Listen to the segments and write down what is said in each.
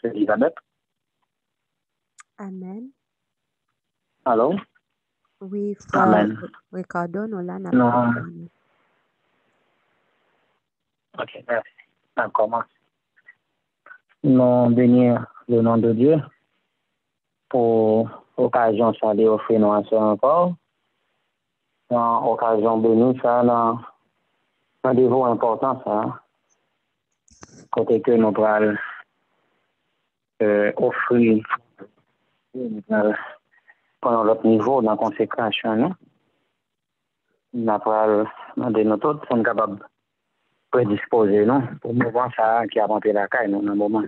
c'est Elisabeth. Amen. Allô? Oui, frère Amen. Ricardo, n'a Non. Ok, merci. On commence. Nous bénir le nom de Dieu pour l'occasion ça de offrir nous à encore. Dans occasion bénie, ça, dans rendez-vous important, ça. Côté que nous pourrons euh, offrir pourrons prendre l'autre niveau dans la consécration, non? Nous pourrons demander nous tous sommes capables prédisposés, non? Pour moment, ça qui a rempli la caille, non, dans le moment.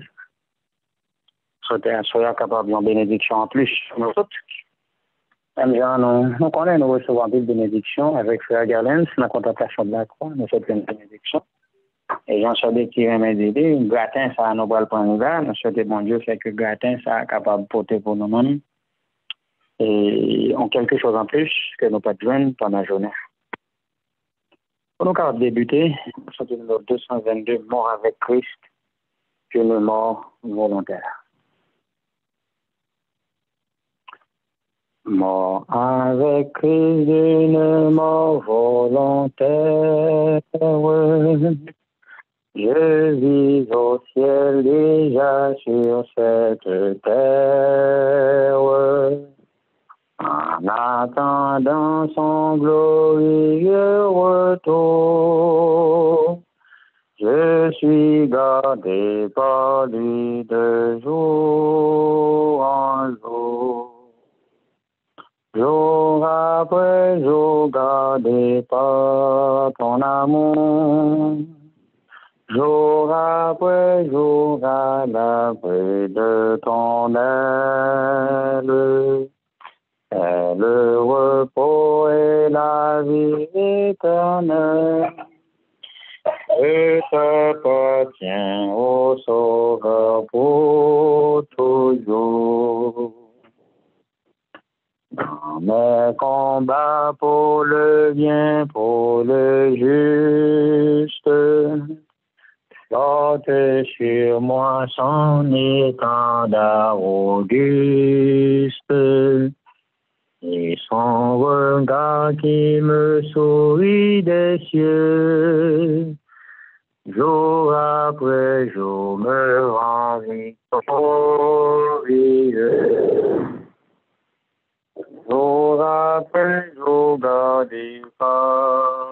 Soyez soyez capables d'une bénédiction en plus, nous tous. Même genre, nous, nous connaissons, nous recevons une bénédiction avec Frère Galens, la contemplation de la croix, nous souhaitons une bénédiction. Et j'en sais qui remet d'aider, gratin, ça, nous va le prendre là, nous souhaitons, bon c'est que gratin, ça, capable de porter pour nous-mêmes. Et en quelque chose en plus nous pas besoin pendant la journée. Pour nous de débuter, nous numéro 222, mort avec Christ, une mort volontaire. Mort avec Christ d'une mort volontaire. Je vis au ciel déjà sur cette terre. En attendant son glorieux retour, je suis gardé par lui de jour en jour. Jour après jour, gardé par ton amour. Jour après jour, à l'abri de ton aile. Le repos et la vie éternelle. Et t'appartient au sauveur pour toujours. Dans mes combats pour le bien, pour le juste, porte sur moi son étendard auguste et son regard qui me sourit des cieux. Jour après jour me rend victorieux. Jour après jour amour.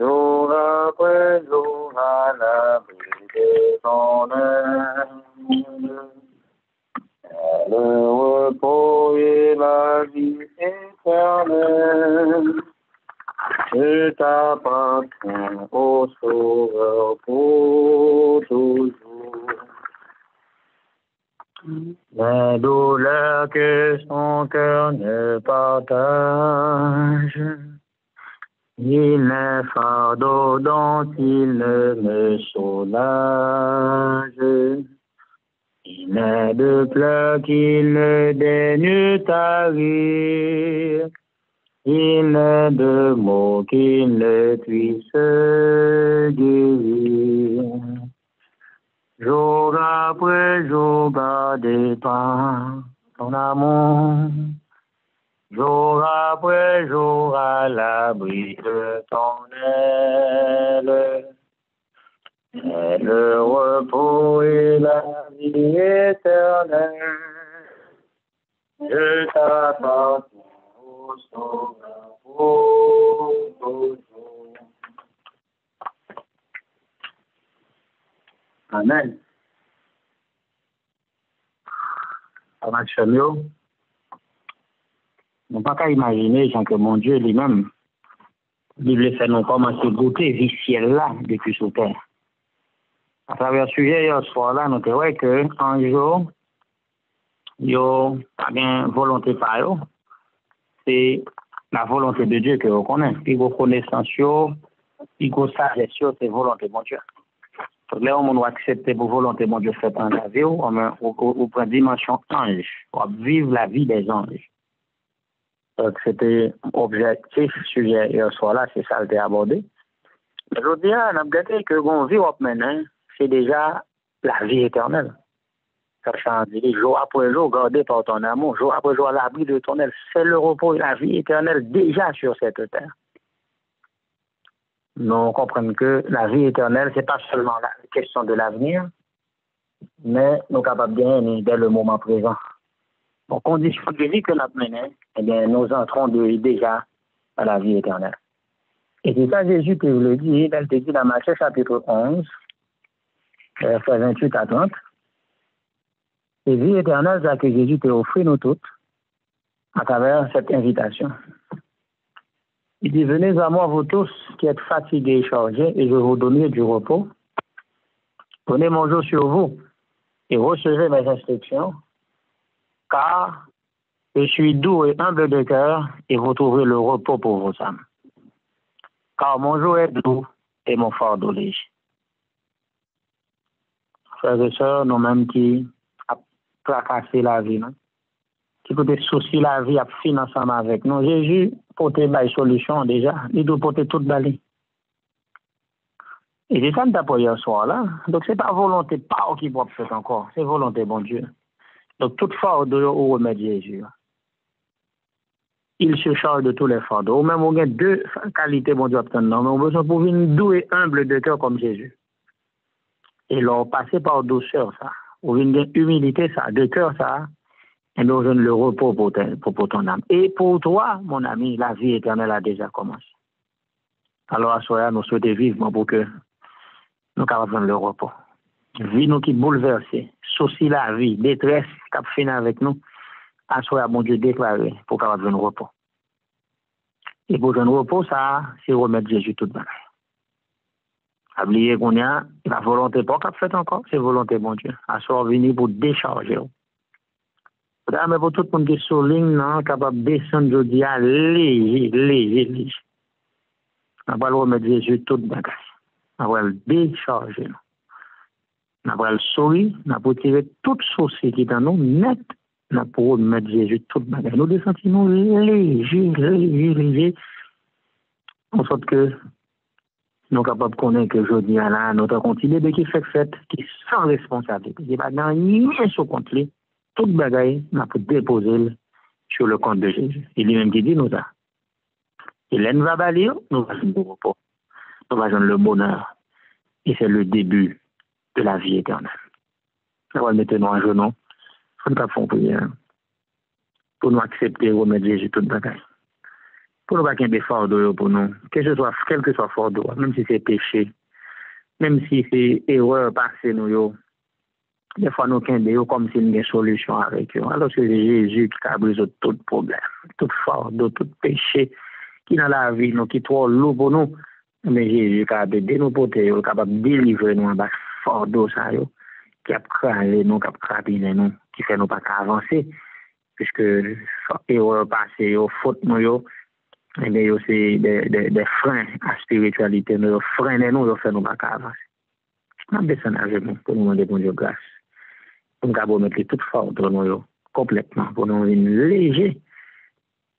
Jour après jour à l'abri de ton amour. Le repos et la vie éternelle. Je t'appartiens au sauveur pour toujours. La douleur que son cœur ne partage, il n'est fardeau dont il ne me soulage. Il n'est de pleurs qu'il ne daigne tarir. Il n'est de mots qu'il ne puisse guérir. Jour après jour, par ton amour. Jour après jour, à l'abri de ton aile. Et le repos et la vie éternelle. Je t'appartiens au sauveur pour. Amen. Avant Samuel, on peut pas imaginer Jean, que mon Dieu lui-même, il voulait faire nous commencer goûter vie ciel là depuis sous terre. À travers le sujet hier soir là, nous avons que un jour, il y a une volonté par eux. C'est la volonté de Dieu que vous connaissez. Puis vos connaissances, puis vos sagesse, c'est volonté de mon Dieu. Donc là, on va accepter vos volonté de mon Dieu fait dans la vie, ou on prend dimension ange, on vivre la vie des anges. Donc c'était objectif, sujet hier soir là, c'est ça qui a abordé. Je dis, on a regardé que bon vie maintenant, c'est déjà la vie éternelle. Ça dit, jour après jour, gardé par ton amour, jour après jour à l'abri de ton aile. C'est le repos et la vie éternelle déjà sur cette terre. Nous comprenons que la vie éternelle, c'est pas seulement la question de l'avenir, mais nous sommes capables de gagner dès le moment présent. En condition de vie que nous menons, eh bien, nous entrons déjà à la vie éternelle. Et c'est ça Jésus te le dit, il te dit dans Matthieu chapitre 11, verset 28 à 30. Et vie éternelle, c'est que Jésus t'a offert nous toutes à travers cette invitation. Il dit, venez à moi vous tous qui êtes fatigués et chargés, et je vous donner du repos. Prenez mon jour sur vous et recevez mes instructions, car je suis doux et humble de cœur, et vous trouverez le repos pour vos âmes. Car mon jour est doux et mon fardeau léger. Frères et sœurs, nous-mêmes qui fracasser la vie, non? qui peut soucier la vie finir ensemble avec nous. Jésus porte une solution déjà, il doit porter toute balie. Et c'est ça nous hier soir là. Donc c'est pas volonté pas qui peut faire encore, c'est volonté bon Dieu. Donc toutefois, on doit remettre Jésus. Il se charge de tous les fardeaux. Ou même on a deux qualités, bon Dieu, obtenir. Mais on besoin pour une douée humble de cœur comme Jésus. Et leur passer par douceur, ça ou une humilité, ça, de cœur, ça, et nous donne le repos pour, pour, ton âme. Et pour toi, mon ami, la vie éternelle a déjà commencé. Alors, à ce nous souhaitons vivement pour que nous puissions le repos. Vie nous qui bouleversée, souci la vie, détresse cap fini avec nous, à soi, bon Dieu déclaré pour qu'on ait un repos. Et pour un repos, ça, c'est remettre Jésus tout bagaille. Oubliez qu'on a la volonté pas qu'a fait encore, c'est volonté bon Dieu. À soi, venir pour décharger. Mais pour tout le monde qui est sur ligne, non, capable de descendre, je dis, léger, léger, léger. On va remettre Jésus tout bagaille. On va le décharger. Non. Va le sourire, on va tirer toute souci qui est dans nous, net, on va remettre Jésus tout bagage. Nous descendons léger, léger, léger. En sorte que nous sommes capables de connaître que aujourd'hui, là, nous avons continué de qui fait fête, qui sans responsabilité. Il n'y a rien sur compte lui. Toute bagaille, nous avons déposer sur le compte de Jésus. Il lui-même qui dit nous ça. Hélène va balir, nous allons le repos. Nous allons le bonheur. Et c'est le début de la vie éternelle. Nous allons mettre nous en genoux, pour nous faire prière, pour nous accepter et remettre Jésus tout le bagaille. Pour nous qu'il des fardeaux pour nous, Que ce soit, quel que soit fardeau, même si c'est péché, même si c'est erreur passée, nous, des fois nous avons comme si nous une solution avec eux. Alors que Jésus qui a brisé tout problème, tout fardeau, tout péché qui dans la vie, nous, qui est trop lourd pour nous, mais Jésus qui a aidé nous porter, qui est capable de délivrer nous en bas. fardo sa yo, ki ap krale nou, ki ap krapile nou, ki fè nou pa ka avanse, piske e ou repase yo, fote nou yo, e de yo se de, de, de fren a spiritualite nou yo, frene nou yo fè nou pa ka avanse. Nan besan aje moun, pou nou mande moun yo glas. Pou mga bo mette tout fardo nou yo, kompletman, pou nou vin leje,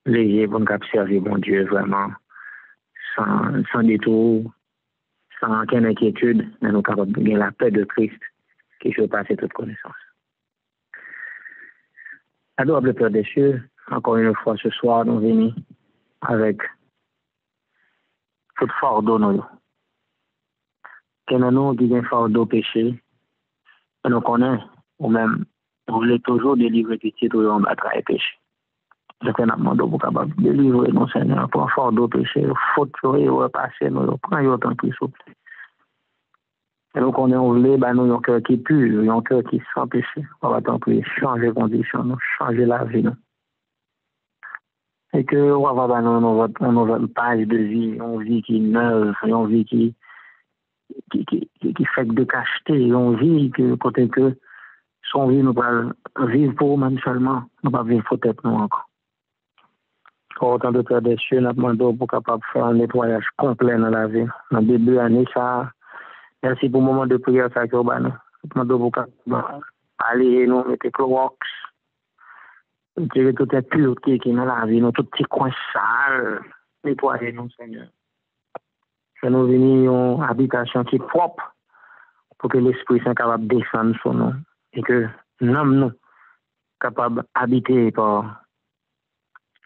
leje pou mga ap serve moun Diyo vreman, san, san ditou, sans aucune inquiétude, mais nous capables de la paix de Christ qui fait passer toute connaissance. Adorable Père des cieux, encore une fois ce soir, nous venons avec tout fardeau nous. Que nous qui un fardeau péché, et nous connaissons, ou même, on voulait toujours délivrer petit tout en bataille péché. Je fais demande pour capable délivrer nos Seigneur pour un fardeau péché, faute et repasser nous, prendre autant plus souple. Et nous connaissons, on voulait, ben, nous, un cœur qui pue, un cœur qui sans péché. On va tant plus changer condition, changer la vie, nous et que on va avoir une page de vie, une vie qui est neuve, une vie qui qui, qui, qui fait de cacheté, une vie que côté que son vie nous va vivre pour même seulement, nous pas vivre pour tête nous encore. autant de des cieux, nous demandons pour capable faire un nettoyage complet dans la vie. Dans le début de l'année, ça, merci pour le moment de prière, ça, que nous demandons pour capable aller nous mettre Clorox, tirer toute la pureté qui est dans la vie, nous, tout petit coin sale, nettoyer nous, Seigneur. Que nous venions une habitation qui est propre pour que l'Esprit soit capable de descendre sur nous et que nous, nous, capable d'habiter par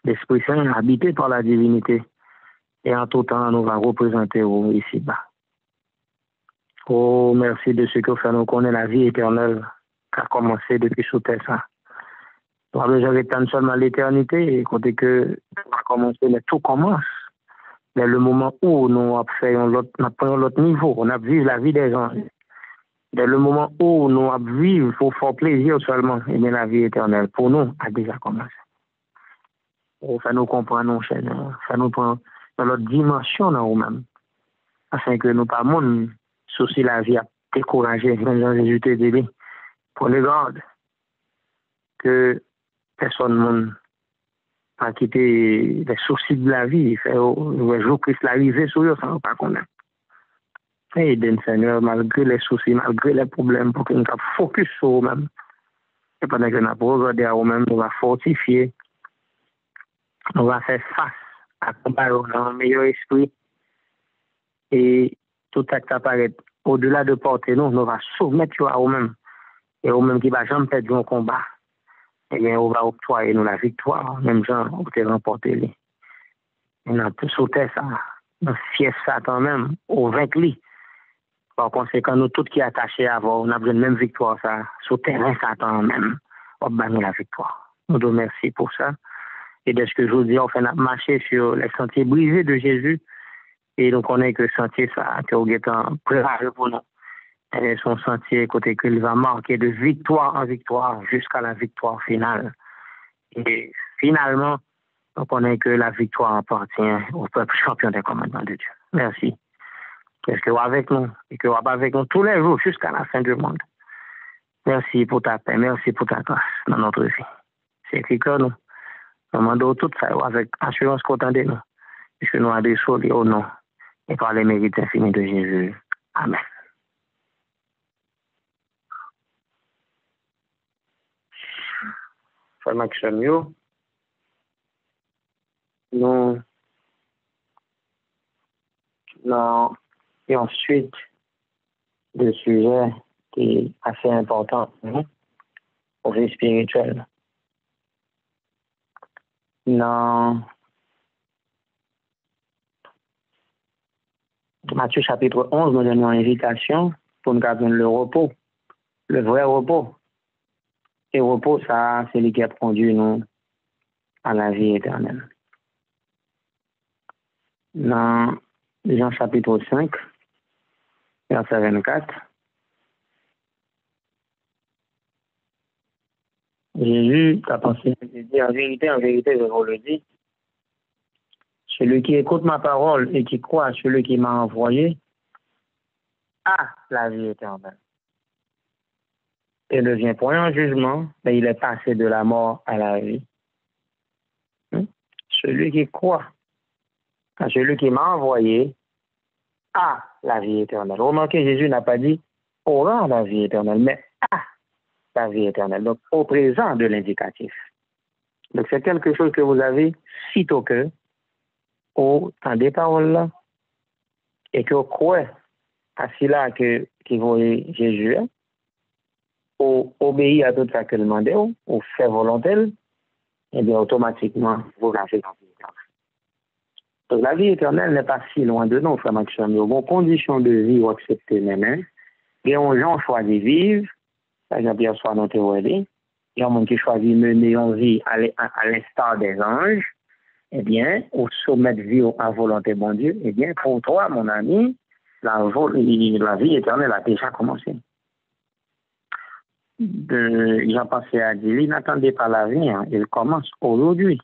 l'Esprit Saint, habiter par la divinité. Et en tout temps, nous va représenter ici-bas. Oh, merci de ce que vous faites nous connaître la vie éternelle qui a commencé depuis sous terre ça. Nous avons besoin de seulement l'éternité et que ça a commencé, mais tout commence. Mais le moment où nous avons fait un autre, niveau, on a vécu la vie des gens. Dès le moment où nous avons vécu pour faire plaisir seulement, et bien la vie éternelle pour nous a déjà commencé. ou fè nou kompran nou chè nan, fè nou pran nan lot dimansyon nan ou mèm. Asen ke nou pa moun sou si la vi ap dekouraje men jan rezute de li. Pon le gande ke person moun pa kite le souci de la vi, fè ou jou kris la rive sou yo san ou pa konan. Fè e yi den sènyor malgre le souci, malgre le problem pou ki nou kap fokus sou ou mèm. E panen ke nou ap rogade a ou mèm, nou va fortifiye nous va faire face à comparer dans un meilleur esprit. Et tout acte apparaît au-delà de porter nous, nous va soumettre à nous-mêmes. Et nous-mêmes qui va jamais perdre un combat eh bien, on va octroyer nous la victoire, même gens, on peut remporter les. On a pu sauter ça, on fier Satan même, au vaincre Par conséquent, nous, tout qui est attaché à vous, on a besoin de même victoire, ça, sur terrain Satan même, on va la victoire. Nous vous remercions pour ça. Et de ce que je vous dis, on fait marcher sur les sentiers brisés de Jésus. Et donc, on est que sentier, ça, que vous êtes préparé pour nous son sentier côté qu'il va marquer de victoire en victoire jusqu'à la victoire finale. Et finalement, on connaît que la victoire appartient au peuple champion des commandements de Dieu. Merci. Est-ce que avec nous et que avec nous tous les jours jusqu'à la fin du monde? Merci pour ta paix, merci pour ta grâce dans notre vie. C'est écrit que nous demandons tout ça avec assurance content de nous, puisque nous adressons au nom et par les mérites infinis de Jésus. Amen. formation non non et ensuite le sujet qui est assez important pour vie spirituelle. Dans Matthieu chapitre 11, nous donnons une invitation pour nous garder le repos, le vrai repos. Et repos, ça, c'est lui qui a conduit nous à la vie éternelle. Dans Jean chapitre 5, verset 24, Jésus a pensé dire en vérité, en vérité, je vous le dis, celui qui écoute ma parole et qui croit à celui qui m'a envoyé a la vie éternelle et ne vient point en jugement, mais il est passé de la mort à la vie. Hmm? Celui qui croit à celui qui m'a envoyé a la vie éternelle. Remarquez, Jésus n'a pas dit aura la vie éternelle, mais a la vie éternelle. Donc, au présent de l'indicatif. Donc, c'est quelque chose que vous avez sitôt que, au temps des paroles-là, et que vous croyez à cela que, qui voyait Jésus, ou obéir à tout ça que demandez, ou faire volontaire, eh bien, automatiquement, vous la vie éternelle. Donc, la vie éternelle n'est pas si loin de nous, frère Maxime. Il y a des conditions de vie ou accepter maintenant. Il y a des gens qui choisissent vivre, par exemple, hier soir, nous Il y a des gens qui choisissent mener une vie à l'instar des anges. Eh bien, au sommet de vie à volonté, bon Dieu, eh bien, pour toi, mon ami, la, vie éternelle a déjà commencé Jean pensé à dire, il n'attendait pas l'avenir, il commence aujourd'hui.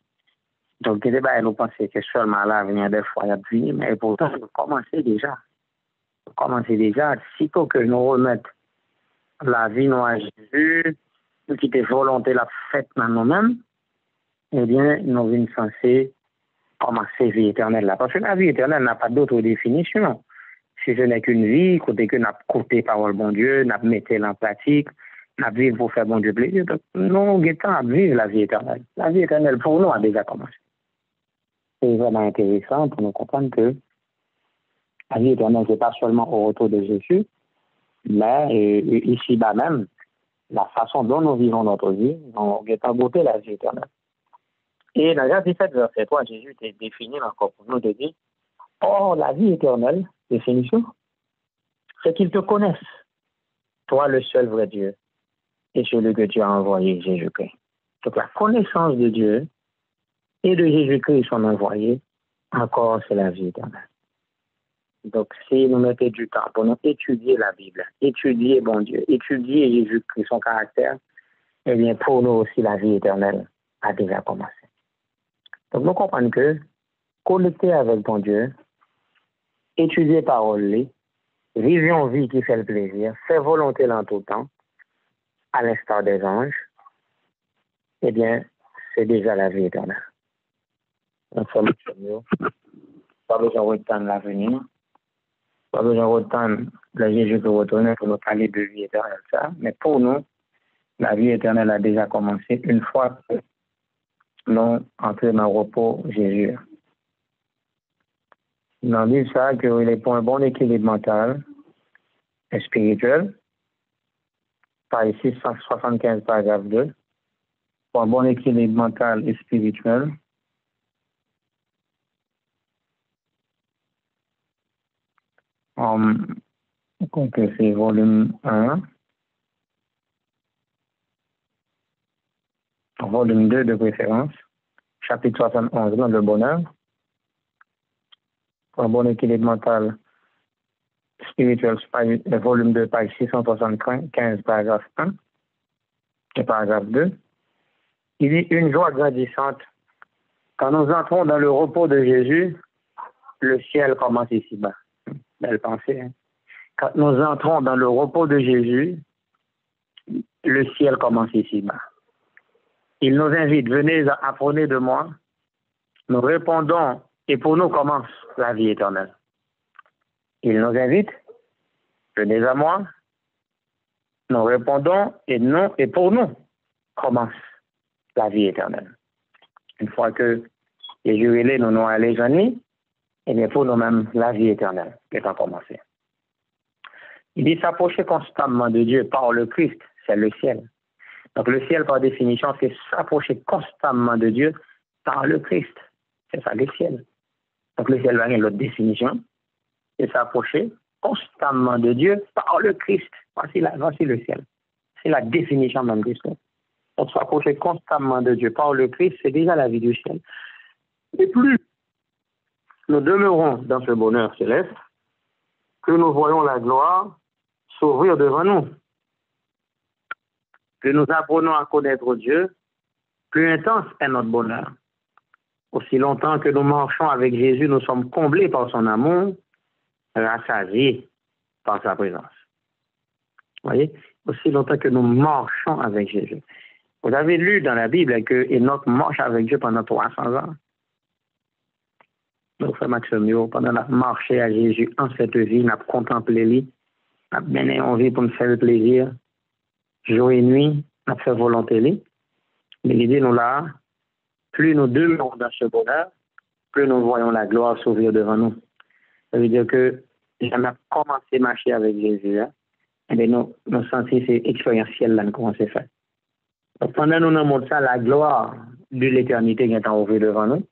Donc, il nous pensait que seulement l'avenir, des fois, il y a fini, mais pourtant, il commençait déjà. Il commençait déjà, sitôt que nous remettons la vie nous à Jésus, nous qui était volonté la fête dans nous-mêmes, eh bien, nous sommes censés commencer vie éternelle là. Parce que la vie éternelle n'a pas d'autre définition. Si ce n'est qu'une vie, côté que nous avons côté parole bon Dieu, nous avons mis en pratique, la vie pour faire bon Dieu plaisir. Donc, nous, avons à vivre la vie éternelle. La vie éternelle, pour nous, a déjà commencé. C'est vraiment intéressant pour nous comprendre que la vie éternelle, ce n'est pas seulement au retour de Jésus, mais ici-bas même, la façon dont nous vivons notre vie, on est en beauté la vie éternelle. Et dans Jean 17, verset 3, Jésus est défini encore pour nous de dire, oh, la vie éternelle, définition, c'est qu'ils te connaissent, toi le seul vrai Dieu, et celui que tu as envoyé, Jésus-Christ. Donc la connaissance de Dieu et de Jésus-Christ, son envoyé, encore c'est la vie éternelle. Donc, si nous mettons du temps pour nous étudier la Bible, étudier bon Dieu, étudier Jésus-Christ, son caractère, eh bien, pour nous aussi, la vie éternelle a déjà commencé. Donc, nous comprenons que connecter avec bon Dieu, étudier parole, vivre une vie qui fait le plaisir, faire volonté dans tout temps, à l'instar des anges, eh bien, c'est déjà la vie éternelle. Donc, pas besoin de l'avenir pas besoin de la Jésus peut retourner pour nous de vie éternelle, ça. Mais pour nous, la vie éternelle a déjà commencé une fois que nous entrons dans le repos Jésus. Nous dit ça qu'il est pour un bon équilibre mental et spirituel. Par ici, 175 paragraphe 2. Pour un bon équilibre mental et spirituel, Um, c'est volume 1. Volume 2 de préférence. Chapitre 71, dans le bonheur. Pour un bon équilibre mental spirituel, volume 2, page 675, paragraphe 1 et paragraphe 2. Il dit une joie grandissante. Quand nous entrons dans le repos de Jésus, le ciel commence ici-bas belle pensée. Hein. Quand nous entrons dans le repos de Jésus, le ciel commence ici-bas. Il nous invite, venez apprendre de moi. Nous répondons, et pour nous commence la vie éternelle. Il nous invite, venez à moi. Nous répondons, et non, et pour nous commence la vie éternelle. Une fois que Jésus est là, nous nous allons eh bien pour nous-mêmes, la vie éternelle est en commencé. Il dit s'approcher constamment de Dieu par le Christ, c'est le ciel. Donc le ciel, par définition, c'est s'approcher constamment de Dieu par le Christ. C'est ça le ciel. Donc le ciel l'autre définition, c'est s'approcher constamment de Dieu par le Christ. Voici, la, voici le ciel. C'est la définition même du ciel. Donc s'approcher constamment de Dieu par le Christ, c'est déjà la vie du ciel. Et plus nous demeurons dans ce bonheur céleste, que nous voyons la gloire s'ouvrir devant nous, que nous apprenons à connaître Dieu, plus intense est notre bonheur. Aussi longtemps que nous marchons avec Jésus, nous sommes comblés par son amour, rassasiés par sa présence. Vous voyez Aussi longtemps que nous marchons avec Jésus. Vous avez lu dans la Bible que Enoch marche avec Dieu pendant 300 ans. Donc, frère Maxime, pendant la marché à Jésus en cette vie, n'a contemplé lui, n'a bien envie pour nous faire plaisir, jour et nuit, n'a fait volonté lui. Mais l'idée, nous là, plus nous demeurons dans ce bonheur, plus nous voyons la gloire s'ouvrir devant nous. Ça veut dire que jamais commencé à marcher avec Jésus, hein, et bien nous, nous sentons ces expérientiels là, comment c'est fait. Donc, pendant nous nous montrons ça, la gloire de l'éternité est en ouvert devant nous,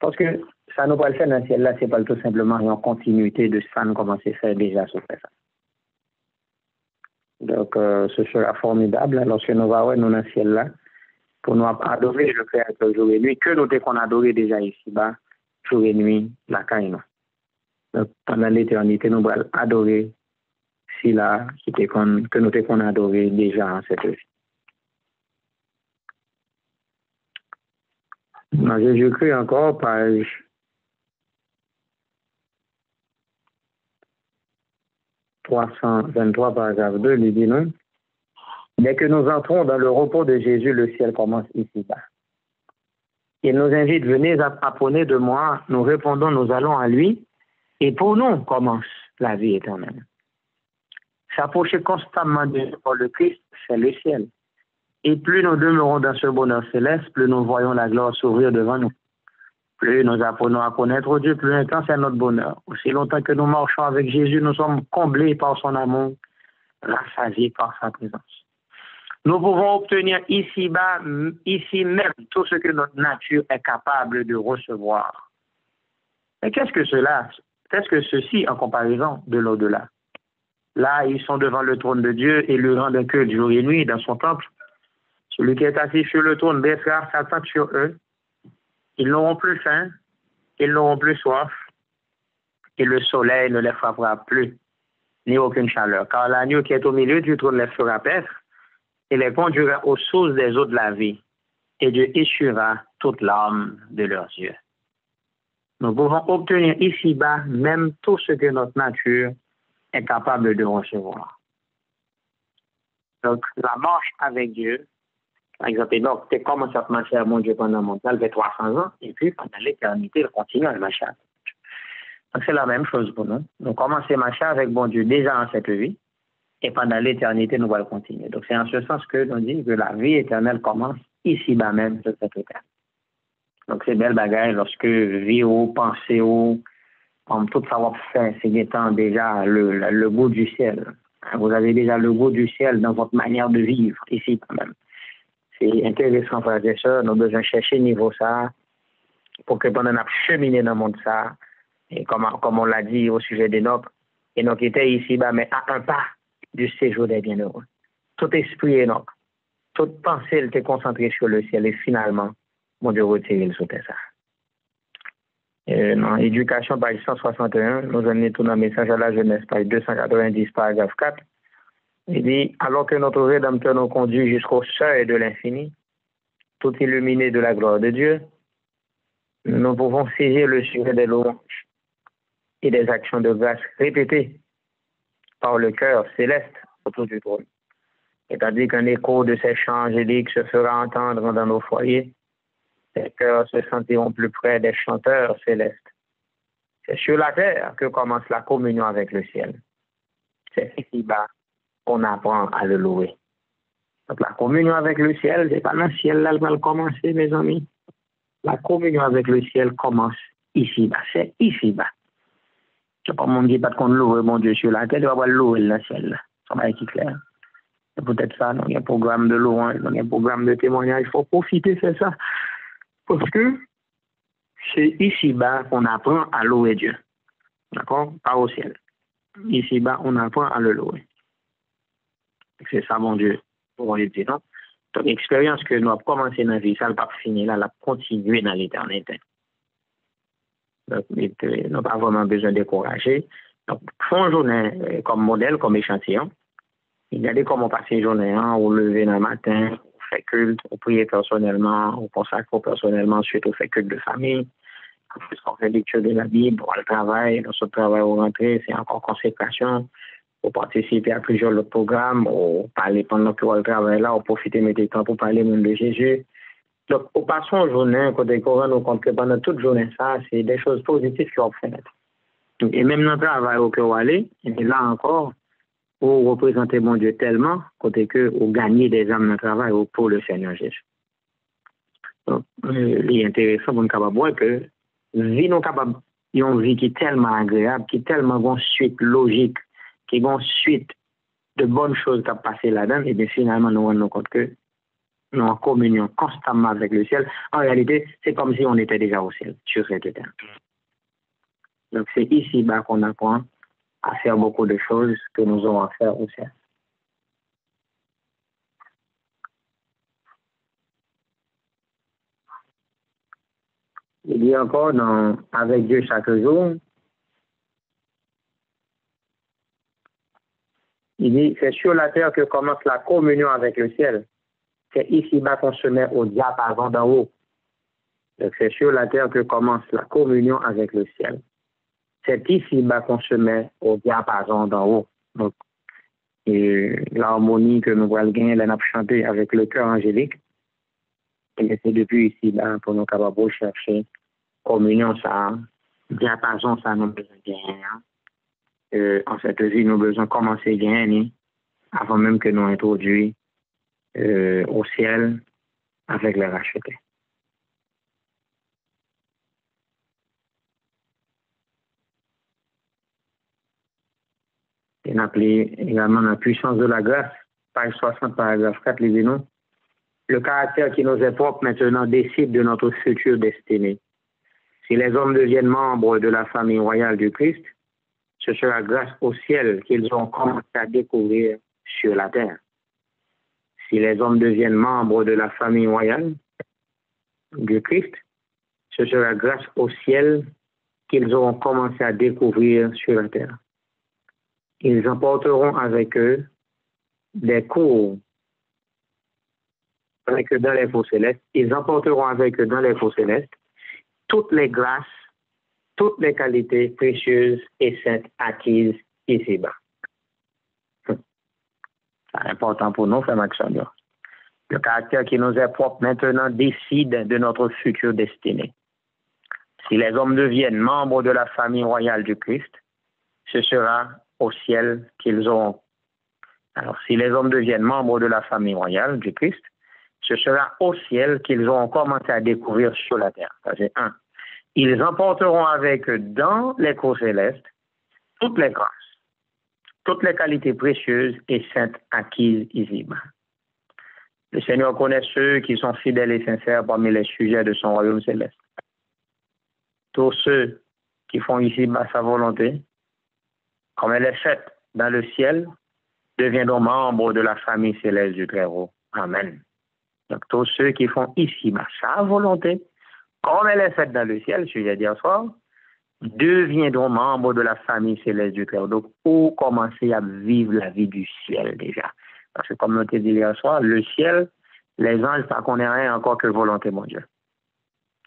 parce que ça nous pas le faire dans ciel là, c'est pas tout simplement en continuité de ça nous commençons à faire déjà sur ça. Donc, euh, ce sera formidable lorsque nous allons nous dans le ciel là, pour nous adorer le Créateur jour et nuit, que nous qu'on adoré déjà ici-bas, jour et nuit, la caille. Donc, pendant l'éternité, nous allons adorer si là, que nous qu'on adoré déjà en cette vie. Jésus-Christ encore, page 323, paragraphe 2, il dit non. Dès que nous entrons dans le repos de Jésus, le ciel commence ici-bas. Il nous invite, venez apprendre de moi, nous répondons, nous allons à lui, et pour nous commence la vie éternelle. S'approcher constamment de le Christ, c'est le ciel. Et plus nous demeurons dans ce bonheur céleste, plus nous voyons la gloire s'ouvrir devant nous. Plus nous apprenons à connaître Dieu, plus intense est notre bonheur. Aussi longtemps que nous marchons avec Jésus, nous sommes comblés par son amour, rassasiés par sa présence. Nous pouvons obtenir ici-bas, ici même, tout ce que notre nature est capable de recevoir. Mais qu'est-ce que cela Qu'est-ce que ceci en comparaison de l'au-delà? Là, ils sont devant le trône de Dieu et le rendent que jour et nuit dans son temple. Celui qui est assis sur le trône baissera sa tête sur eux. Ils n'auront plus faim, ils n'auront plus soif, et le soleil ne les frappera plus, ni aucune chaleur. Car l'agneau qui est au milieu du trône les fera paître, et les conduira aux sources des eaux de la vie, et Dieu essuiera toute l'âme de leurs yeux. Nous pouvons obtenir ici-bas même tout ce que notre nature est capable de recevoir. Donc, la marche avec Dieu, par exemple, donc, tu commences à marcher à mon Dieu pendant mon temps, 300 ans, et puis pendant l'éternité, il continue à marcher Donc, c'est la même chose pour nous. Nous commençons à marcher avec mon Dieu déjà en cette vie, et pendant l'éternité, nous allons continuer. Donc, c'est en ce sens que nous dit que la vie éternelle commence ici-bas même sur cette terre. Donc, c'est belle bagaille lorsque vie ou pensée ou comme tout savoir faire, c'est étant déjà le, le, goût du ciel. Vous avez déjà le goût du ciel dans votre manière de vivre ici quand même. C'est intéressant, frères et sœurs, nous devons chercher niveau ça pour que pendant notre cheminer dans le monde ça, et comme, comme on l'a dit au sujet d'Enoch, Enoch était ici-bas, mais à un pas du séjour des bienheureux. Tout esprit Enoch, toute pensée, était concentrée sur le ciel et finalement, mon Dieu retire le sauter ça. dans Éducation, page 161, nous avons tout dans message à la jeunesse, page 290, paragraphe 4. Il dit, alors que notre Rédempteur nous conduit jusqu'au seuil de l'infini, tout illuminé de la gloire de Dieu, nous pouvons saisir le sujet des louanges et des actions de grâce répétées par le cœur céleste autour du trône. C'est-à-dire qu'un écho de ces chants angéliques se fera entendre dans nos foyers. Les cœurs se sentiront plus près des chanteurs célestes. C'est sur la terre que commence la communion avec le ciel. C'est ici-bas qu'on apprend à le louer. Donc la communion avec le ciel, c'est pas dans le ciel là va commencer, mes amis. La communion avec le ciel commence ici-bas. C'est ici-bas sais pas mon Dieu, pas qu'on loue mon Dieu sur la terre, vas voir louer le ciel. Ça va être clair. C'est peut-être ça, il y a un programme de louange, il y a un programme de témoignage, il faut profiter, c'est ça. Parce que c'est ici-bas qu'on apprend à louer Dieu. D'accord? Pas au ciel. Ici-bas, on apprend à le louer. C'est ça, mon Dieu, pour le dire, non? Donc, l'expérience que nous avons commencé dans la vie, ça ne va pas finir là, elle va continuer dans l'éternité. Donc, nous n'avons pas vraiment besoin de décourager. Donc, font journée euh, comme modèle, comme échantillon. Regardez comment passer une journée, hein, on lever le matin, on fait culte, on prie personnellement, on consacre personnellement, ensuite on fait culte de famille. Ensuite, on fait lecture de la Bible, on le travail, notre travail au rentrée, c'est encore consécration. On participer à plusieurs autres programmes, on parler pendant que on travaille là, on profite de temps pour parler de Jésus. Donc, au passant aux journées, quand on nous compte que pendant toute journée, ça, c'est des choses positives qui ont fait. Et même dans le travail au cœur aller, et là encore, vous représentez mon Dieu tellement, côté que vous gagnez des âmes dans le travail pour le Seigneur Jésus. Donc, euh, il est intéressant pour nous capable que vie nous capable une vie qui est tellement agréable, qui est tellement une suite logique, qui une suite de bonnes choses qui ont passé là-dedans, et bien finalement, nous rendons compte que nous en communion constamment avec le ciel. En réalité, c'est comme si on était déjà au ciel, sur cette terre. Donc c'est ici-bas qu'on apprend à faire beaucoup de choses que nous avons à faire au ciel. Il dit encore dans Avec Dieu chaque jour, il dit, c'est sur la terre que commence la communion avec le ciel c'est ici-bas qu'on se met au diapason d'en haut. C'est sur la terre que commence la communion avec le ciel. C'est ici-bas qu'on se met au diapason d'en haut. Donc, l'harmonie que nous voyons gagner, elle a chanté avec le cœur angélique. Et c'est depuis ici-bas pour nous capables chercher communion, ça, diapason, ça, nous besoin de. Euh, en cette vie, nous besoin commencer à gagner avant même que nous introduisons euh, au ciel avec les rachetés. et appelé également la puissance de la grâce, page 60, paragraphe 4, lisez-nous. Le caractère qui nous est propre maintenant décide de notre future destinée. Si les hommes deviennent membres de la famille royale du Christ, ce sera grâce au ciel qu'ils ont commencé à découvrir sur la terre. Si les hommes deviennent membres de la famille royale du Christ, ce sera grâce au ciel qu'ils auront commencé à découvrir sur la terre. Ils emporteront avec eux des cours dans les faux célestes. Ils emporteront avec eux dans les faux célestes toutes les grâces, toutes les qualités précieuses et saintes acquises ici-bas. C'est important pour nous, frère Maxime. Le caractère qui nous est propre maintenant décide de notre future destinée. Si les hommes deviennent membres de la famille royale du Christ, ce sera au ciel qu'ils auront. Alors, si les hommes deviennent membres de la famille royale du Christ, ce sera au ciel qu'ils auront commencé à découvrir sur la terre. Ça, c'est un. Ils emporteront avec eux dans les cours célestes toutes les grâces, toutes les qualités précieuses et saintes acquises ici-bas. Le Seigneur connaît ceux qui sont fidèles et sincères parmi les sujets de son royaume céleste tous ceux qui font ici sa volonté, comme elle est faite dans le ciel, deviendront membres de la famille céleste du Très-Haut. Amen. Donc, tous ceux qui font ici sa volonté, comme elle est faite dans le ciel, je vais dire soir, deviendront membres de la famille céleste du Très-Haut. Donc, pour commencer à vivre la vie du ciel déjà. Parce que, comme on l'a dit hier soir, le ciel, les anges, ça connaît rien encore que volonté, mon Dieu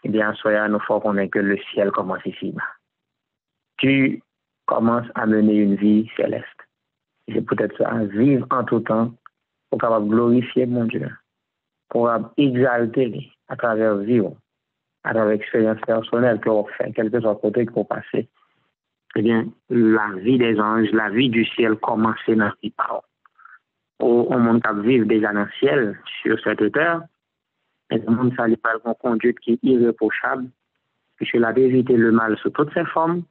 eh bien, soyez nous faut qu'on ait que le ciel commence ici-bas. Tu commences à mener une vie céleste. C'est peut-être ça, vivre en tout temps pour capable glorifier mon Dieu, pour exalter à travers vivre, travers l'expérience personnelle que vous faites, quel que soit le côté que vous passez. Eh bien, la vie des anges, la vie du ciel commence dans ces paroles. Au monde qui vivre déjà dans le ciel, sur cette terre, et le monde ça pas une conduite qui est irréprochable, puisque la éviter le mal sous toutes ses formes,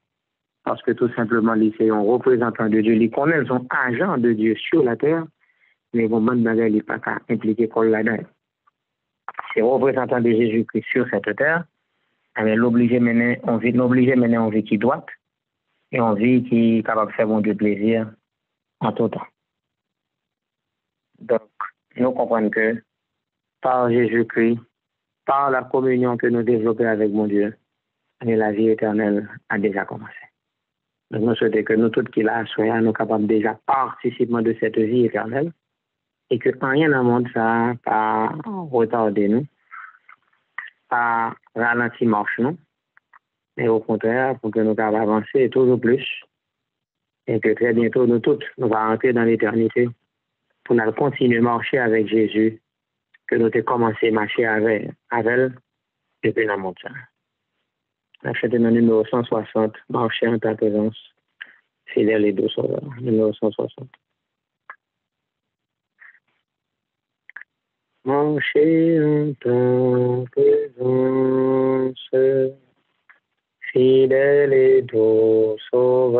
parce que tout simplement, c'est un représentant de Dieu, il connaît son agent de Dieu sur la terre, mais bon, monde il n'est pas impliqué pour là-dedans. C'est représentant de Jésus-Christ sur cette terre, mais l'obligé mener, on vit, l'obligé mener en vie qui doit, et on vit qui est capable de faire bon Dieu plaisir en tout temps. Donc, nous comprenons que par Jésus-Christ, par la communion que nous développons avec mon Dieu, et la vie éternelle a déjà commencé. Donc, nous souhaitons que nous tous qui la soyons nous capables déjà participer de cette vie éternelle et que rien dans le monde ça pas retarder nous, pas ralentir marche nous, mais au contraire, pour que nous puissions avancer toujours plus et que très bientôt nous tous, nous allons entrer dans l'éternité pour nous continuer à marcher avec Jésus que nous avons commencé à marcher avec, avec depuis la montagne. Acheté le numéro 160, marcher en ta présence, fidèle et douce numéro 160. Marcher en ta présence, fidèle et doux sauveur,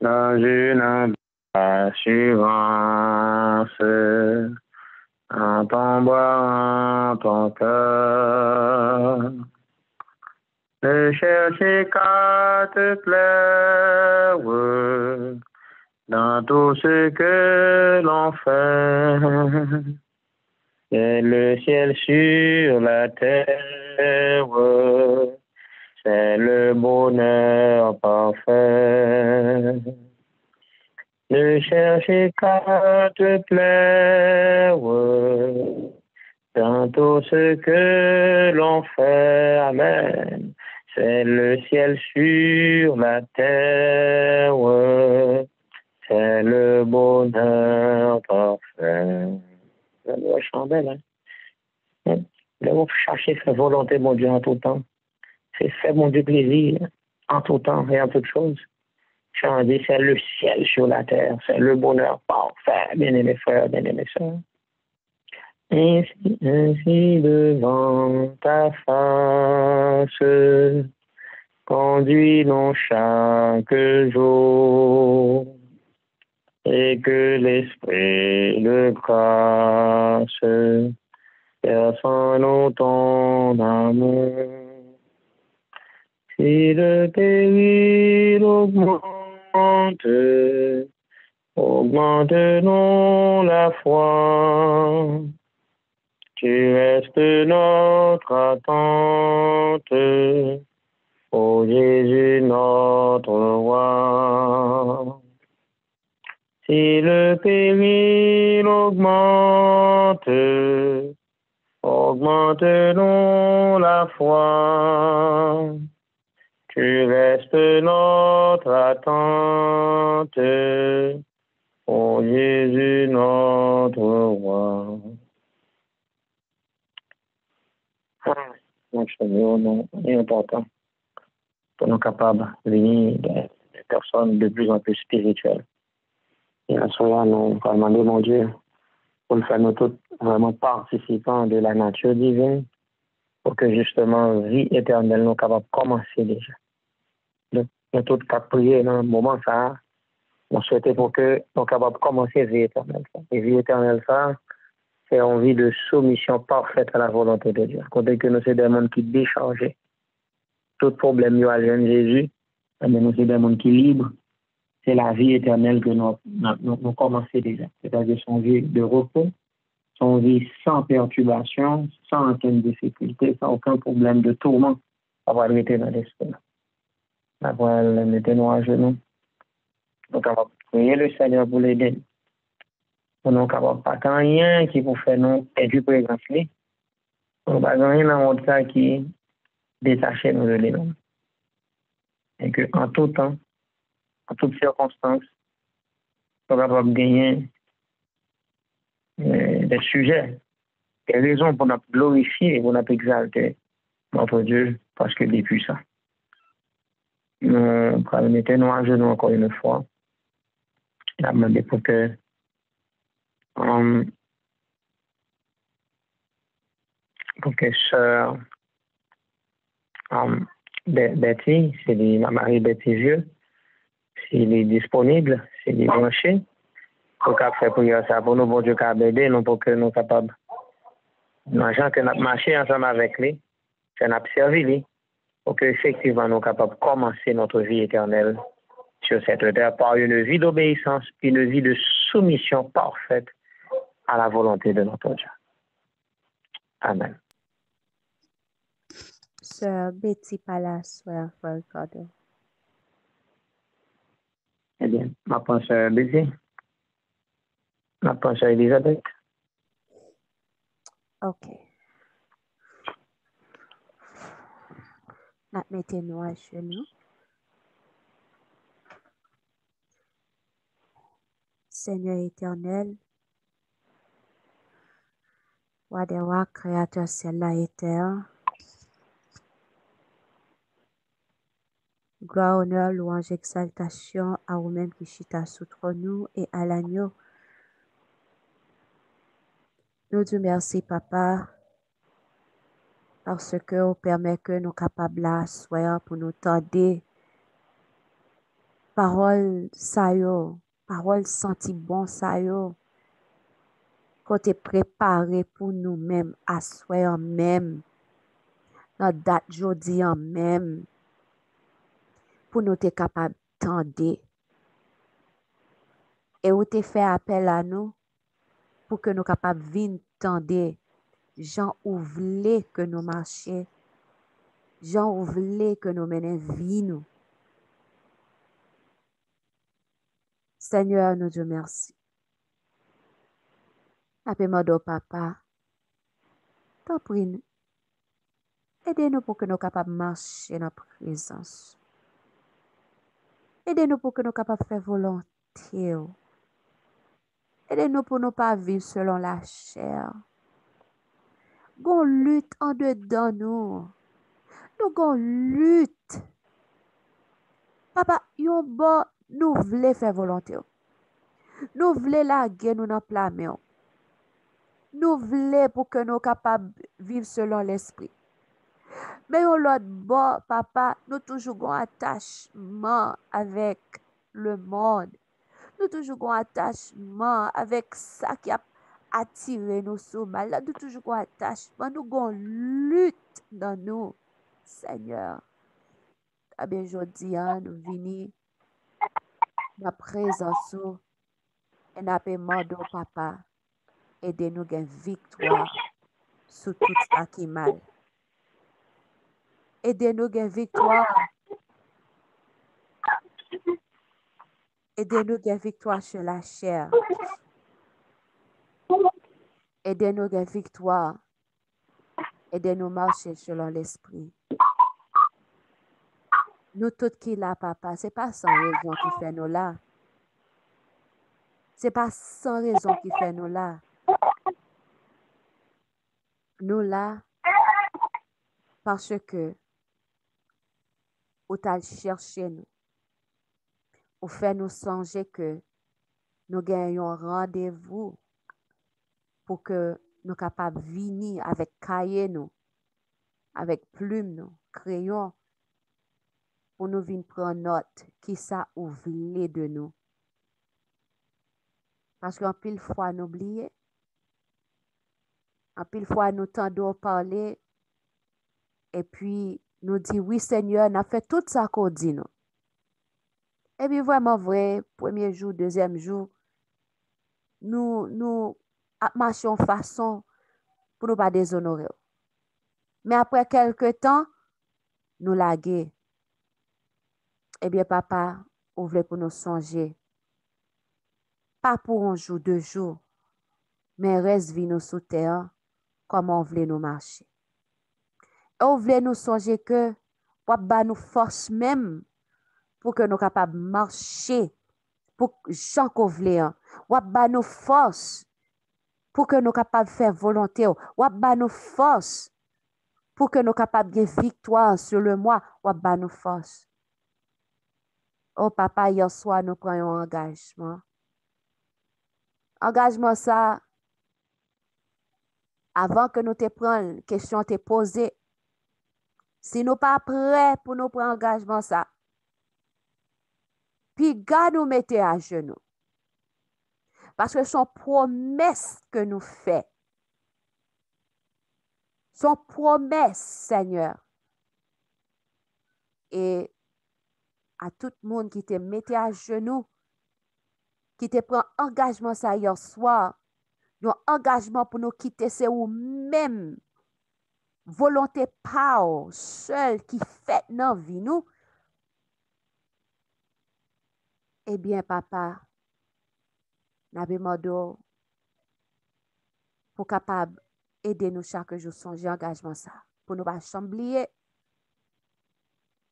dans une assurance en ton bois, en ton cœur. Ne cherchez qu'à te plaire dans tout ce que l'on fait. C'est le ciel sur la terre, c'est le bonheur parfait. Ne cherchez qu'à te plaire dans tout ce que l'on fait. Amen. C'est le ciel sur la terre. C'est le bonheur parfait. La chandelle, hein? Là, chercher sa volonté, mon Dieu, en tout temps. C'est faire mon Dieu plaisir en tout temps et en toutes choses c'est le ciel sur la terre, c'est le bonheur parfait, bien aimés frères, bien aimés sœurs. Ainsi, ainsi devant ta face, Conduis-nous chaque jour et que l'Esprit de grâce personne ton amour. Si le péril augmente, augmente-nous la foi. Tu restes notre attente, ô Jésus notre roi. Si le péril augmente, augmente-nous la foi. Tu restes notre attente, ô Jésus notre roi. Ah, c'est important pour nous capables de venir des personnes de plus en plus spirituelles. Et à moment nous mon Dieu, pour faire nous tous vraiment participants de la nature divine, pour que justement, vie éternelle nous capable de commencer déjà. Donc, nous tous qu'à prier dans le moment ça, on souhaitait pour que nous capables de commencer vie éternelle. Et vie éternelle ça, c'est une vie de soumission parfaite à la volonté de Dieu. Quand que nous sommes des mondes qui déchargés, tout problème, nous allons Jésus, mais nous sommes des mondes qui libres, c'est la vie éternelle que nous, nous, commençons déjà. C'est-à-dire son vie de repos, son vie sans perturbation, sans aucune difficulté, sans aucun problème de tourment, avoir été dans l'esprit. Avoir été nous à genoux. Donc, on va prier le Seigneur pour l'aider. On n'a pas rien qui pour faire nous et du présence. On n'a rien dans monde qui détache nous de lui Et que en tout temps, en toutes circonstances, avoir gagné euh, des sujets, des raisons pour nous glorifier et pour nous exalter notre Dieu parce qu'il est puissant. Nous mettons nous à genoux encore une fois. Il a demandé pour que um, pour que sœur Betty, c'est ma Marie Betty Vieux, s'il est disponible, s'il est branché, pour qu'on prière ça pour nous, bon Dieu, qu'à aider nous pour que nous soyons capables. L'argent que nous marché ensemble avec lui, c'est notre servi pour que effectivement nous sommes capables de commencer notre vie éternelle sur cette terre par une vie d'obéissance, une vie de soumission parfaite à la volonté de notre Dieu. Amen. Sœur Betty Palace. Eh bien, ma pensée est busy. Ma pensée Elisabeth. OK. Mettez-nous à genoux. Seigneur éternel, roi des rois, créateur et terre, Gloa, honor, louange, exaltasyon a ou menm ki chita sou tron nou e al anyo. Nou di mersi papa parce ke ou permè ke nou kapab la swaya pou nou tande parol sayo, parol santi bon sayo kote prepare pou nou menm aswaya menm nan dat jodi an menm pou nou te kapab tende. E ou te fe apel a nou pou ke nou kapab vin tende. Jan ou vle ke nou manche. Jan ou vle ke nou menen vi nou. Seigneur, nou diyo mersi. Ape mwado papa, tan prin nou. Ede nou pou ke nou kapab manche nan prezans. Ede nou pou ke nou kapap fè volantye ou. Ede nou pou nou pa viv selon la chèr. Gon lut an dedan nou. Nou gon lut. Papa, yon bon nou vle fè volantye ou. Nou vle la gen nou nan plame ou. Nou vle pou ke nou kapab viv selon l'esprit. Men yon lot bo, papa, nou toujou gon atachman avèk le moun. Nou toujou gon atachman avèk sa ki ap atire nou sou mal. Nou toujou gon atachman, nou gon lut nan nou. Seigneur, abè jodi an nou vini na prezansou en apè mando papa. Ede nou gen viktwa sou tout sa ki mal. Aidez-nous à victoire. Aidez-nous à victoire sur la chair. Aidez-nous à victoire. Aidez-nous à marcher selon l'esprit. Nous tous qui là, papa, c'est pas sans raison qui fait nous là. C'est pas sans raison qui fait nous là. Nous là, parce que ou tal cherche nou. Ou fe nou sanje ke nou genyon randevou pou ke nou kapab vini avèk kaye nou, avèk plume nou, kreyon, pou nou vin pran not ki sa ou vle de nou. Paske an pil fwa nou bliye, an pil fwa nou tando parle, e pi nou di, oui Seigneur, na fe tout sa ko di nou. E bi vwèman vwè, pwemye jou, dezem jou, nou, nou apmasyon fason pou nou pa dezonore ou. Me apre kelke tan, nou lage. Ebyen eh papa, ou vle pou nou sonje. Pa pou anjou, dejou, men res vi nou sou tean, koman vle nou marche. Nous voulait nous songer que, pour nous force même, pour que nous capables de marcher, pour qu'on voulait, ou nous force, pour que nous capables de faire volonté, ou nous force, pour que nous capables de victoire sur le mois, ou nous force. Oh papa, hier soir, nous prenons un engagement. Engagement ça, avant que nous te prenions, question te posée. Si nous pas prêts pour nous prendre engagement ça, puis garde nous mettre à genoux. Parce que son promesse que nous fait, son promesse, Seigneur, et à tout le monde qui te mettait à genoux, qui te prend engagement ça hier soir, un engagement pour nous quitter, c'est ou même volonté pa ou, sel ki fèt nan vi nou, ebyen eh papa, nabe mado, pou kapab ede nou chak jou sonje angajman sa, pou nou pa chambliye,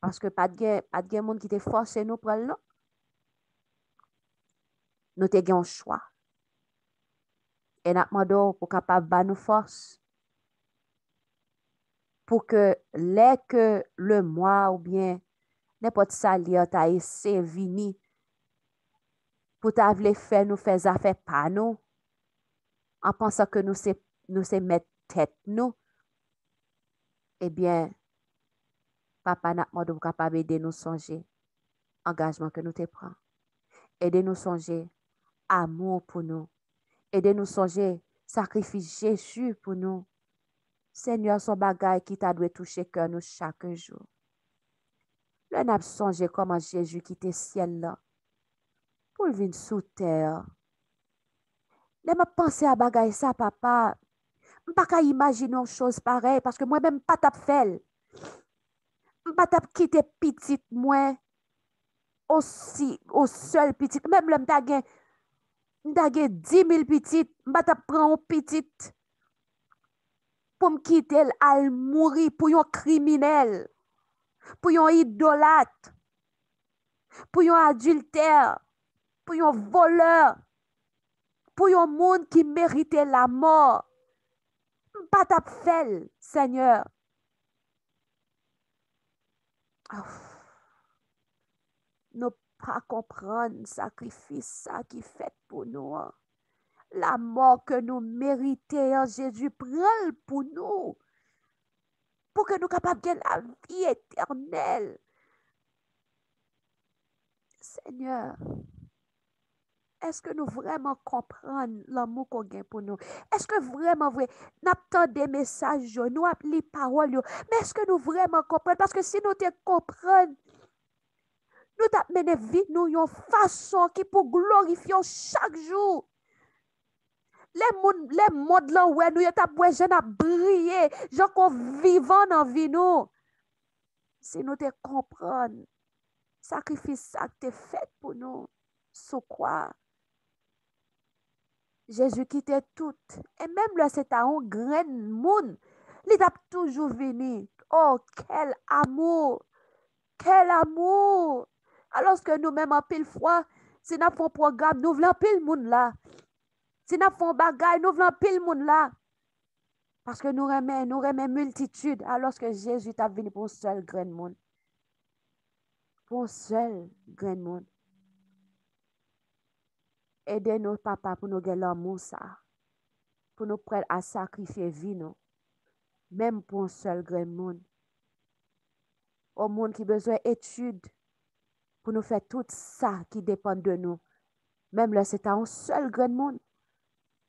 paske pat gen, pat gen moun ki te force nou pral nou, nou te gen chwa, e nap mado pou kapab ba nou force, pou ke lè ke le mwa ou bien nè pot sa li yo ta ese vini pou ta vle fè nou fè zafè pa nou, an pansa ke nou se, nou se met tèt nou, ebyen, papa nap mwadou pou kapab ede nou sonje angajman ke nou te pran. Ede nou sonje amou pou nou. Ede nou sonje sakrifis Jésus pou nou. Senyor son bagay ki ta dwe touche kè nou chakè jou. Lè nap sonje koman Jejou ki te sien la, pou l vin sou ter. Lè mè panse a bagay sa, papa, m pa ka imajinon chos parey, paske mwen mè m pa tap fel. M pa tap kite pitit mwen, osi, osel pitit, mèm lè m da gen, m da gen 10.000 pitit, m pa tap pran ou pitit, pou m kitel al mouri pou yon kriminel, pou yon idolat, pou yon adulter, pou yon voleur, pou yon moun ki merite la mor. M pat ap fel, seigneur. Af, nou pa kompran sakrifis sa ki fet pou nou an. La mort que nous méritons, Jésus prend pour nous. pour que nous capables de la vie éternelle. Seigneur, est-ce que nous vraiment comprenons l'amour qu'on a pour nous? Est-ce que vraiment, vrai, nous des messages, nous appelons les paroles, mais est-ce que nous vraiment comprenons? Parce que si nous te comprenons, nous t'amener vite nous une façon qui pour glorifier chaque jour. Le moun, le mod lan wè nou yo tap wè jen ap briye, jen kon vivan nan vi nou. Se nou te kompran, sakrifis ak te fet pou nou, sou kwa? Jezu kite tout, e mèm lò se ta ou gren moun, li tap toujou vini. Oh, kel amou! Kel amou! Alonske nou mèm an pil fwa, se si nap fon program nou vlan pil moun la. Si nous faisons bagay, nous voulons pile monde là. Parce que nous remet, nous remet multitude alors que Jésus t'a venu pour un seul grain de monde. Pour un seul grain de monde. Aidez-nous, papa, pour nous gagner l'amour ça. Pour nous prêter à sacrifier vie nous. Même pour un seul grain de monde. Au monde qui a besoin d'études pour nous faire tout ça qui dépend de nous. Même là, c'est un seul grain de monde.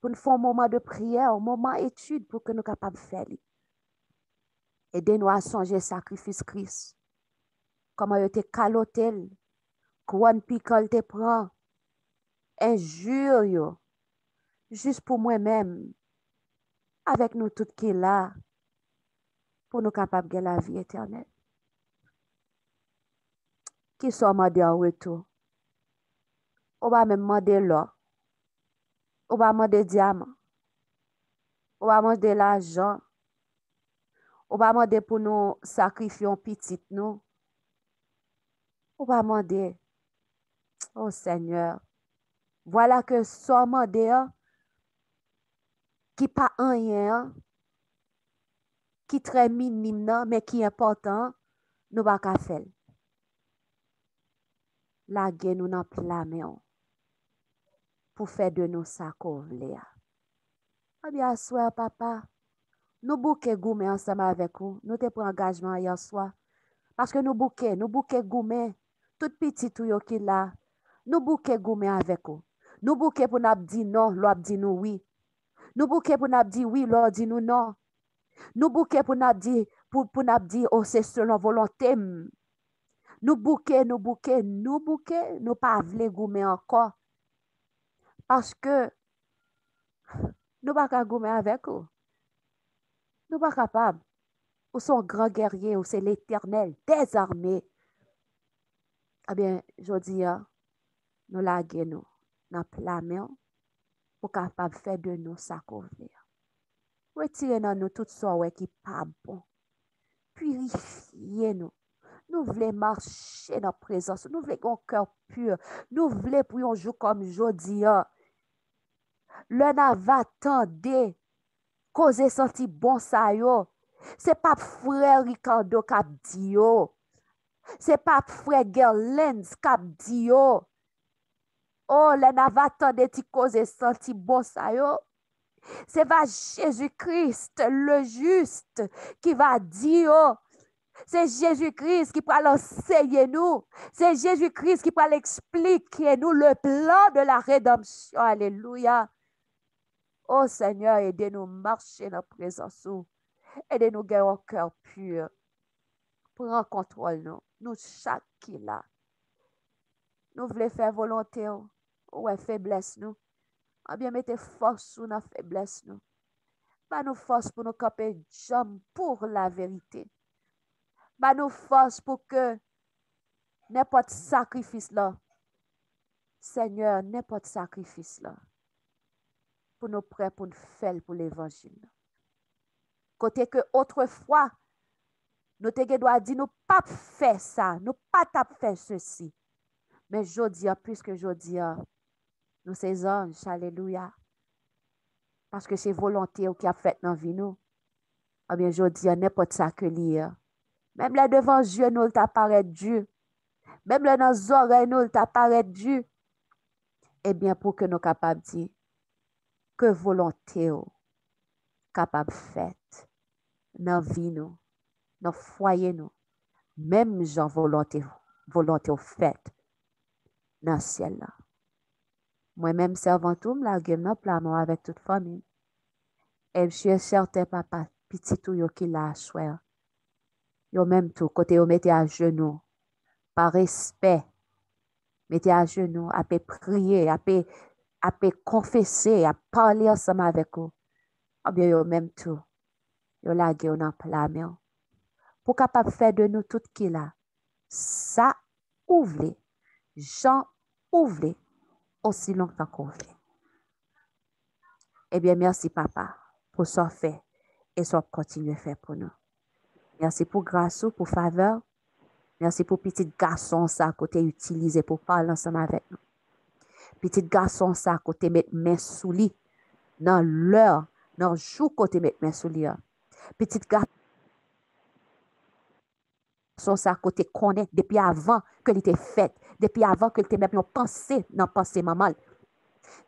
pou nou fon mouman de priye, ou mouman etude pou ke nou kapab fè li. Ede nou a sonje sakrifis kris, koman yo te kalotel, kwan pi kol te pran, enjur yo, jis pou mwen men, avek nou tout ki la, pou nou kapab gen la vi eternel. Ki so mande an wetou? Ou ba men mande lò, Ou ba mande diamant. Ou ba mande l'ajan. Ou ba mande pou nou sakrifyon pitit nou. Ou ba mande, oh Seigneur, wala voilà ke so mande an, ki pa anyen an, ki tre minim nan, men ki important, nou baka fel. La gen nou nan plame an. pou fè de nou sa kov le a. A bi aswa papa, nou bouke goume ansama avek ou, nou te pou angajman yaswa, paske nou bouke, nou bouke goume, tout piti tou yo ki la, nou bouke goume avek ou, nou bouke pou nap di non, lò ap di nou oui, nou bouke pou nap di oui, lò ap di nou non, nou bouke pou nap di, pou, pou nap di, oh se selon volontem, nou bouke, nou bouke, nou bouke, nou pa avle goume anko, Paske nou baka goume avek ou. Nou pa kapab. Ou son gran gerye ou se l'eternel dezarmé. Abyen, ah jodi ya, nou lage nou. Nan plame ou, ou kapab fè de nou sakouvir. Ou etire nan nou tout so wè ki pa bon. Purifiye nou. Nou vle marchè nan prezans. Nou vle kon kèr pur. Nou vle pou yon jou kom jodi ya. lè nan va tende, koze senti bon sa yo, se pap fre Ricardo kap di yo, se pap fre Gerlens kap di yo, o oh, lè nan va tende ti koze senti bon sa yo, se va Jésus-Christ le juste ki va di yo, Se Jésus-Christ ki pral enseye nou. Se Jésus-Christ ki pral explike nou le plan de la redomsyon. Aleluya. Oh Seigneur, aidez-nous à marcher dans la présence. Aidez-nous à gagner un cœur pur. Prends contrôle nous. Nous chaque qui là. Nous voulons faire volonté ou, ouais, faiblesse nous. En bien mettez force ou dans faiblesse nous. Pas nous force pour nous camper jambes pour la vérité. Pas nous force pour que n'importe sacrifice là. Seigneur, n'importe sacrifice là. pou nou pre pou nou fel pou l'Evangil. Kote ke otrefwa, nou tege do a di nou pap fe sa, nou patap fe se si. Men jodia, pwiske jodia, nou se zanj, aleluya, paske se volonté ou ki ap fet nan vi nou, abyen jodia, nepot sa ke li ya. Mem la devan je nou lta paret du, mem la nan zore nou lta paret du, ebyen pou ke nou kapap di, ke volante yo kapab fèt nan vi nou, nan fwaye nou, mem jan volante, volante yo fèt nan sèl la. Mwen menm servantoum la gem nan plaman avèk tout fami. E msye cherte papa pititou yo ki la chwer. Yo menm tou kote yo mette a genou, pa respè, mette a genou, apè priye, apè à confesser, à parler ensemble avec vous. Ah bien, yo même tout, yo la yo dans plan Pour capable faire de nous tout qui là, ça ouvre, Jean ouvre, aussi longtemps qu'on veut. Eh bien, merci papa pour ce fait et ce continuer à faire pour nous. Merci pour grâce, pour faveur. Merci pour petit garçon ça côté utilisé pour parler ensemble avec nous. Petit gason sa kote met men sou li, nan lor, nan jou kote met men sou li an. Petit gason sa kote konen depi avan ke li te fet, depi avan ke li te met yon panse nan panse mamal.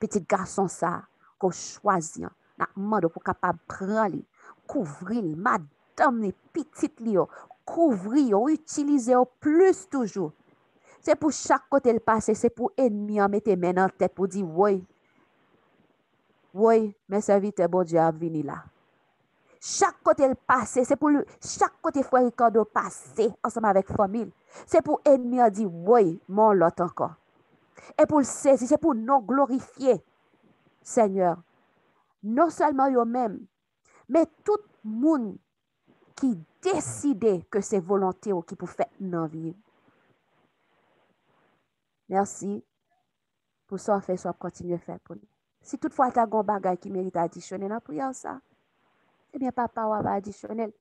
Petit gason sa ko chwazi an, nan mando pou kapab pran li, kouvri li, madam li, pitit li oh, yo, kouvri yo, oh, utilize yo oh, plus toujou. Se pou chak kote l pase, se pou enmi an mette men an tet pou di woy. Woy, men servite bon Diyo ap vini la. Chak kote l pase, se pou l, chak kote fwe rikando pase, ansama vek fomil. Se pou enmi an di woy, mon lot ankon. E pou l sezi, se pou non glorifiye. Seigneur, non salman yo men, men tout moun ki deside ke se volante ou ki pou fè nan viv. Mersi pou sa ou fe, sa ou kontinye fe pou nou. Si toutfwa ta gon bagay ki merita adisyonel an pou yon sa, ebyen papa wap adisyonel.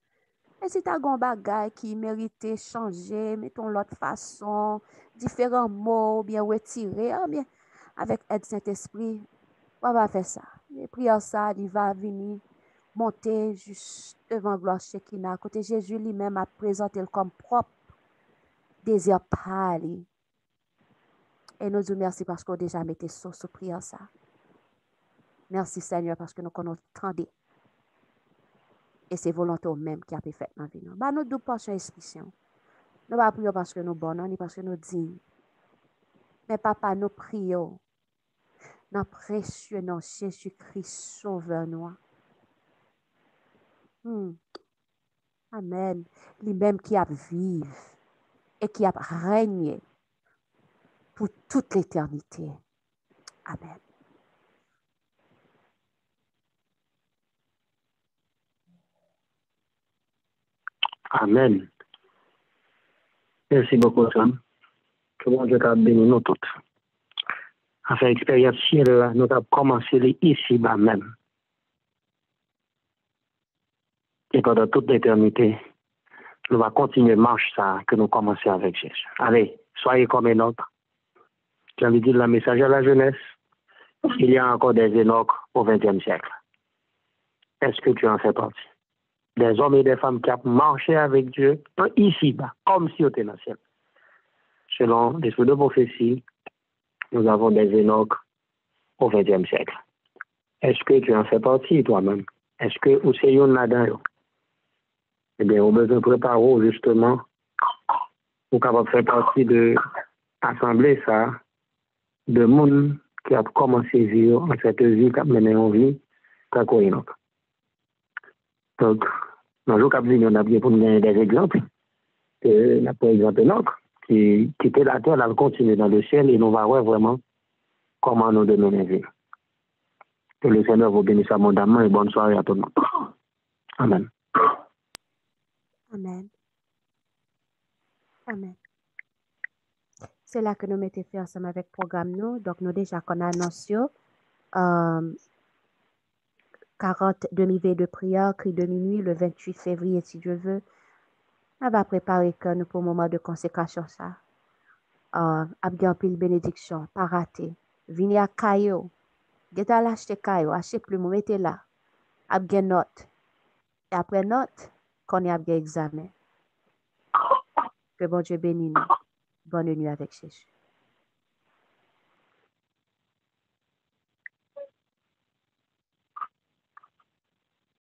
E si ta gon bagay ki merite chanje, meton lot fason, diferan mou, obyen wetire, obyen avek ed Saint-Esprit, wap wap fe sa. E pou yon sa, li va vini, monte jist devan gloche ki na. Kote Jeju li men ap prezante l kom prop, dezir pali. Et nous disons merci parce qu'on déjà mis sous sous prière ça. Merci Seigneur parce que nous connaissons Et c'est volonté même qui a fait dans la vie. Nous bah, nous dou pas sur expression. Nous pas prier parce que nous bonnes, ni parce que nous dignes. Mais papa, nous prions dans précieux nom Jésus-Christ sauveur nous. Hmm. Amen. Lui-même qui a vivre et qui a régné pour toute l'éternité. Amen. Amen. Merci beaucoup, Sam. Que bon Dieu t'a béni nous toutes. Afin expérience ciel, nous avons commencé ici-bas même. Et pendant toute l'éternité, nous allons continuer marche ça que nous commençons avec Jésus. Allez, soyez comme un autre. J'ai envie de dire le message à la jeunesse. Il y a encore des Enoch au XXe siècle. Est-ce que tu en fais partie? des hommes et des femmes qui ont marché avec Dieu ici-bas, comme si on était dans le ciel. Selon les de prophétie, nous avons des Enoch au XXe siècle. Est-ce que tu en fais partie toi-même? Est-ce que vous êtes là-dedans? Eh bien, on besoin préparer justement pour capable faire partie de l'assemblée ça, de moun ki ap komanse vi yo an sete vi kap menen yon vi kako yon ap. Donc, nan jou kap vi yon ap gen pou mwen yon des ekzampi. Na pou ekzampi nan, ki, ki te la ter la kontinu nan le sien e nou va wè vwèman koman nou de menen vi. Que le Seigneur vous bénisse abondamment et bonne soirée à tout le monde. Amen. Amen. Amen. C'est là que nous mettons fait ensemble avec le programme nous. Donc, nous déjà qu'on a annoncé euh, 40 demi-veilles de prière, cri de minuit, le 28 février, si Dieu veut. On va préparer que nous pour le moment de consécration ça. Uh, abgan pile bénédiction, pas raté. Vini à Kayo. Geta l'acheter Kayo, achetez plus, mettez là. Abgan note. Et après note, qu'on a examen. Que bon Dieu bénisse nous. Bonne nuit avec Jésus.